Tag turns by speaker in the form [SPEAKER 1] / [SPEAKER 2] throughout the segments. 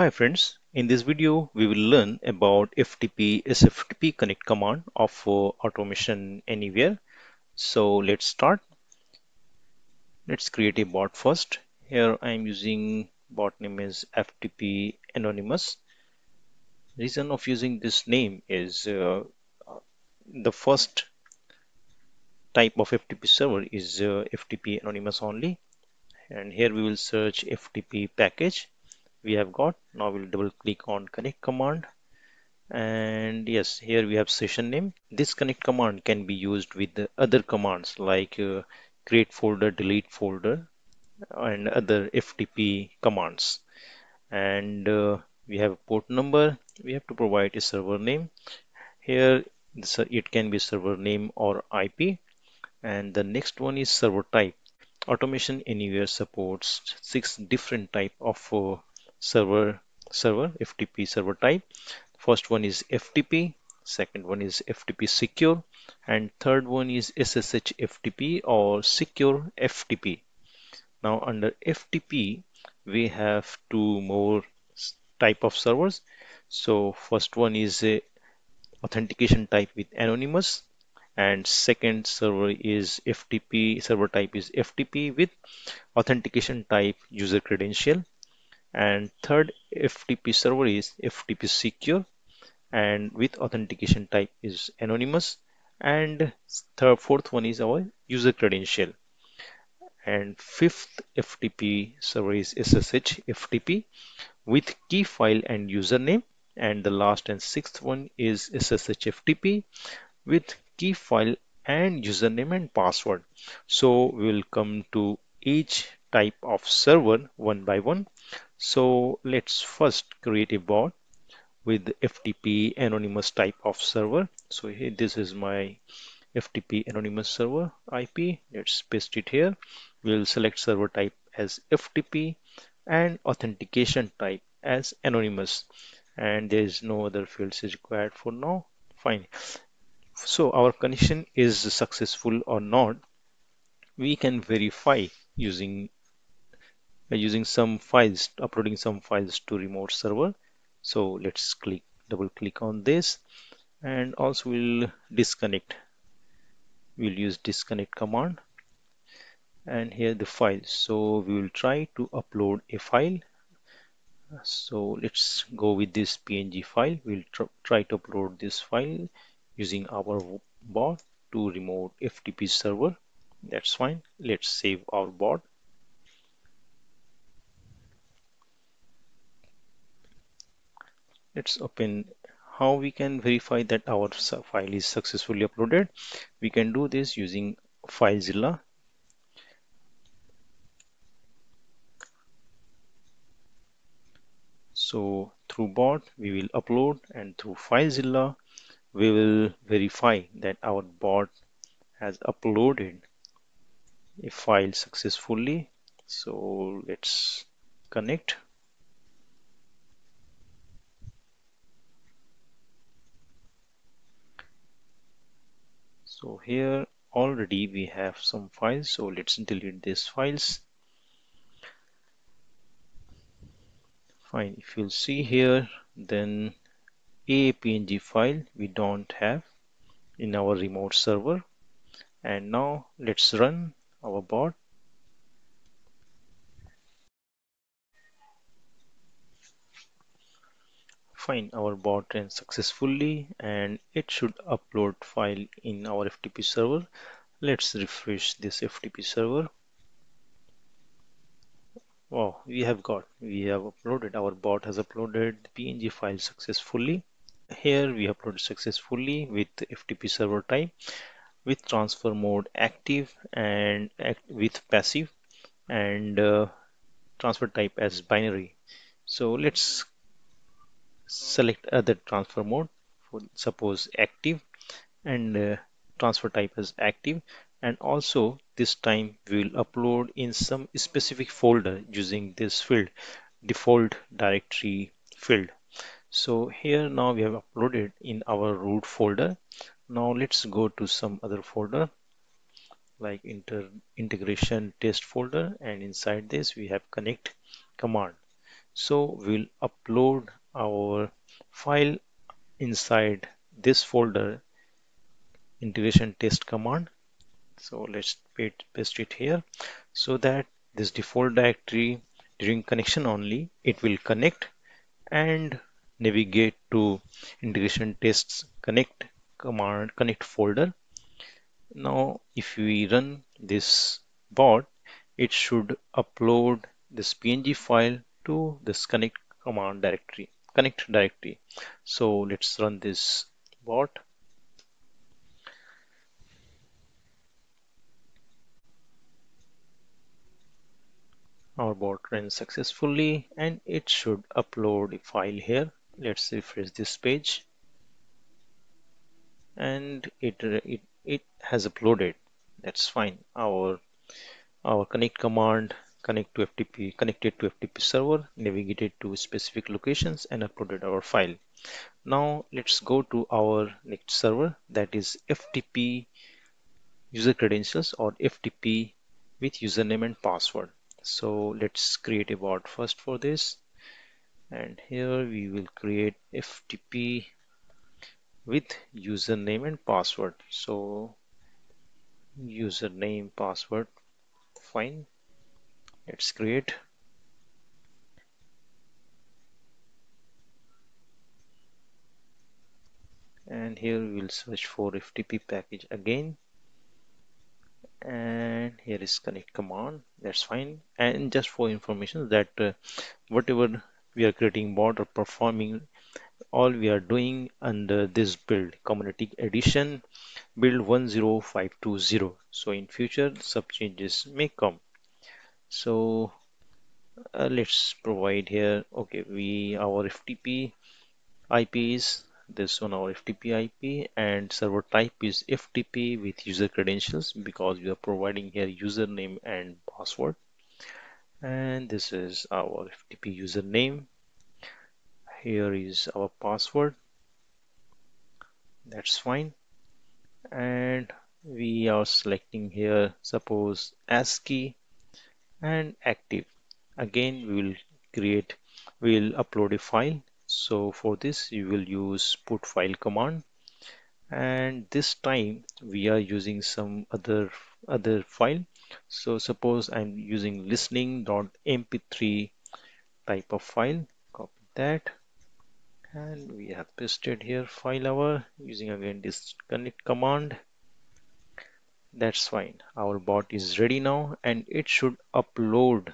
[SPEAKER 1] Hi friends, in this video we will learn about FTP SFTP connect command of uh, automation anywhere. So let's start. Let's create a bot first. Here I am using bot name is FTP anonymous. Reason of using this name is uh, the first type of FTP server is uh, FTP anonymous only and here we will search FTP package we have got. Now we'll double click on connect command. And yes here we have session name. This connect command can be used with the other commands like uh, create folder delete folder and other FTP commands. And uh, we have a port number. We have to provide a server name. Here it can be server name or IP and the next one is server type. Automation anywhere supports six different type of uh, server server FTP server type. First one is FTP second one is FTP secure and third one is SSH FTP or secure FTP now under FTP we have two more type of servers. So first one is a authentication type with anonymous and second server is FTP server type is FTP with authentication type user credential and third FTP server is FTP secure and with authentication type is anonymous. And third fourth one is our user credential. And fifth FTP server is SSH FTP with key file and username. And the last and sixth one is SSH FTP with key file and username and password. So we will come to each type of server one by one so let's first create a bot with FTP anonymous type of server. So here this is my FTP anonymous server IP let's paste it here. We'll select server type as FTP and authentication type as anonymous. And there is no other fields required for now. Fine. So our connection is successful or not we can verify using using some files uploading some files to remote server. So let's click double click on this. And also we'll disconnect. We'll use disconnect command. And here the file. So we will try to upload a file. So let's go with this png file. We'll tr try to upload this file using our bot to remote ftp server. That's fine. Let's save our bot let's open how we can verify that our file is successfully uploaded. We can do this using filezilla. So through bot we will upload and through filezilla we will verify that our bot has uploaded a file successfully. So let's connect so here already we have some files. So let's delete these files. Fine. If you'll see here then a png file we don't have in our remote server. And now let's run our bot fine our bot ran successfully and it should upload file in our FTP server. Let's refresh this FTP server. Wow we have got we have uploaded our bot has uploaded the png file successfully. Here we uploaded successfully with FTP server type with transfer mode active and act with passive and uh, transfer type as binary. So let's select other transfer mode. For suppose active and uh, transfer type as active. And also this time we will upload in some specific folder using this field default directory field. So here now we have uploaded in our root folder. Now let's go to some other folder like inter integration test folder. And inside this we have connect command. So we'll upload our file inside this folder integration test command. So let's paste it here so that this default directory during connection only it will connect and navigate to integration tests connect command connect folder. Now if we run this bot it should upload this png file to this connect command directory connect directory so let's run this bot. Our bot ran successfully and it should upload a file here. Let's refresh this page. And it, it it has uploaded. That's fine. Our our connect command connect to FTP connected to FTP server navigated to specific locations and uploaded our file. Now let's go to our next server that is FTP user credentials or FTP with username and password. So let's create a bot first for this. And here we will create FTP with username and password. So username password fine let's create and here we will search for FTP package again. And here is connect command. That's fine. And just for information that uh, whatever we are creating bot or performing all we are doing under this build community edition build 10520 so in future sub changes may come so uh, let's provide here. Okay we our FTP IP is this one our FTP IP and server type is FTP with user credentials because we are providing here username and password. And this is our FTP username. Here is our password. That's fine. And we are selecting here suppose ASCII and active. Again we will create we'll upload a file. So for this you will use put file command. And this time we are using some other other file. So suppose I'm using listening.mp3 type of file. Copy that. And we have pasted here file our using again this connect command that's fine. Our bot is ready now and it should upload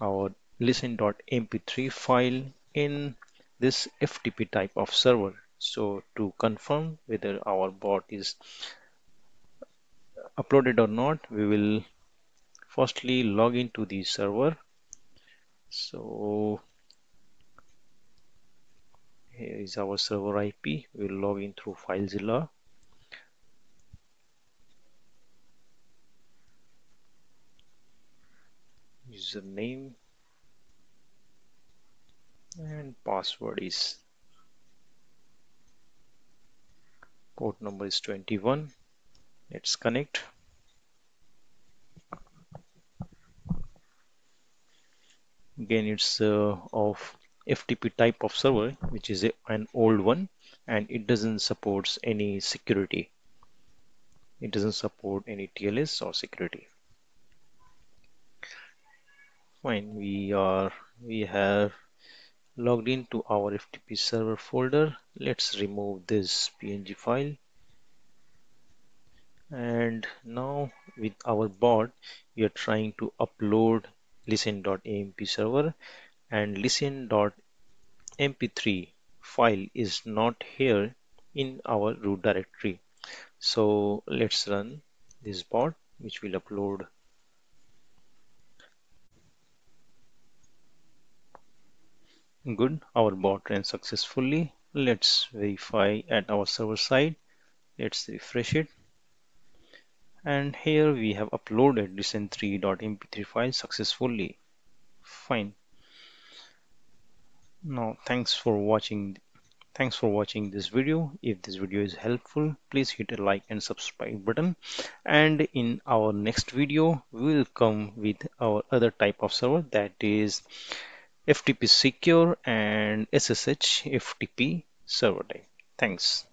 [SPEAKER 1] our listen.mp3 file in this FTP type of server. So to confirm whether our bot is uploaded or not we will firstly log into the server. So here is our server IP we'll log in through FileZilla username and password is port number is 21 let's connect. Again it's uh, of FTP type of server which is a, an old one and it doesn't supports any security. It doesn't support any TLS or security fine we are we have logged into our FTP server folder. Let's remove this PNG file. And now with our bot we are trying to upload listen.amp server. And listen.mp3 file is not here in our root directory. So let's run this bot which will upload good our bot ran successfully. Let's verify at our server side. Let's refresh it. And here we have uploaded listen3.mp3 file successfully. Fine. Now thanks for watching thanks for watching this video. If this video is helpful please hit a like and subscribe button. And in our next video we will come with our other type of server that is FTP secure and SSH FTP server type. Thanks.